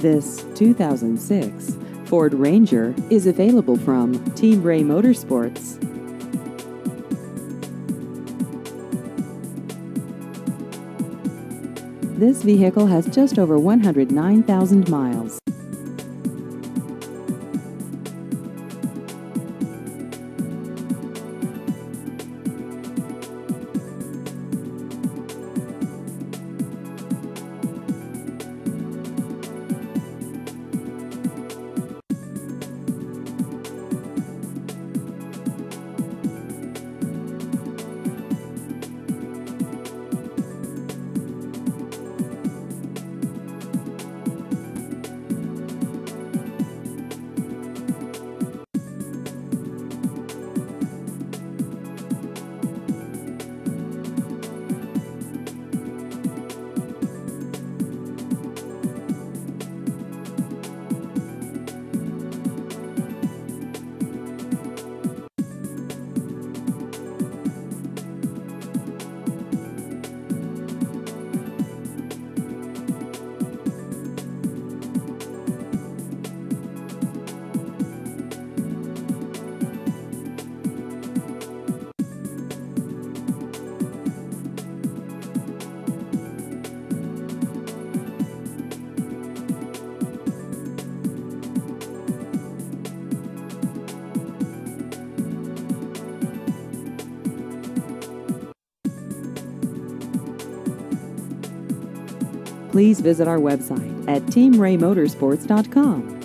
This 2006 Ford Ranger is available from Team Ray Motorsports. This vehicle has just over 109,000 miles. Please visit our website at teamraymotorsports.com.